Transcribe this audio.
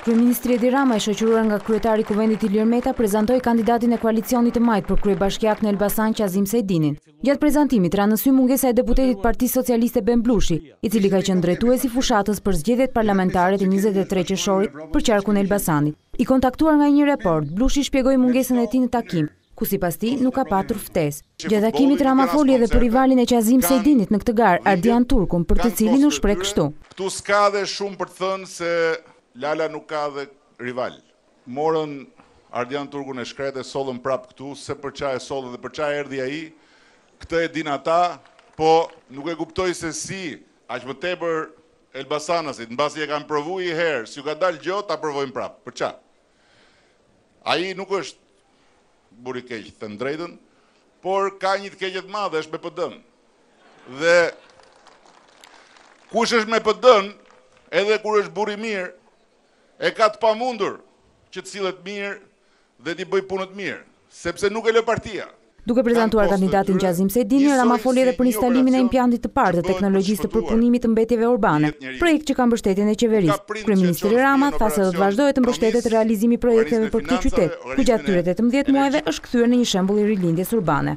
Kryeministri Edi Rama i shoqëruar nga kryetari i Kuvendit Ilir Meta prezantoi kandidatin e koalicionit të majtë për kryebashkiak në Elbasan Qazim Sejdinin. Gjatë prezantimit ra në sy mungesa e deputetit të Partisë Socialiste Ben Blushi, i cili ka qenë drejtues i fushatës për zgjedhjet parlamentare të njëzet e tre qershorit për qarkun e Elbasanit. I kontaktuar nga A1 Report, Blushi shpjegoi mungesën e tij në takim, ku sipas tij nuk ka patur ftesë. Gjatë takimit Rama foli edhe për rivalin e Qazim Sejdinit në këtë garë, Ardian Turkun, për të cilin u shpreh kështu. Këtu s'ka dhe shumë për të thënë se Lala nuk ka dhe rival. Morën Ardian Turkun e shkretë e sollën prapë këtu, se për ça e sollën dhe për ça erdhi ai, këtë e dinë ata, po nuk e kuptoj se si, aq më tepër elbasanasit, mbasi e kanë provu i herë, s'u ka dalë gjo, ta provojnë prapë, për ça? Ai nuk është burr i keq, të them të drejtën, por ka një të keqe të madhe, është me PD-në. Dhe kush është me PD-në, edhe kur është burr i mirë, e ka të pamundur që të sillet mirë dhe t'i bëjë punët mirë. Sepse nuk e lë partia. Duke prezantuar kandidatin Qazim Sejdini, Rama foli edhe për instalimin e impiantit të parë të teknologjisë të përpunimit të mbetjeve urbane, projekt që ka mbështetjen e qeverisë. Kryeministri Rama tha se do të vazhdojë të mbështetet realizimi i projekteve për këtë qytet, ku gjatë këtyre tetëmbëdhjetë muajve është kthyer në një shembull i rilindjes urbane.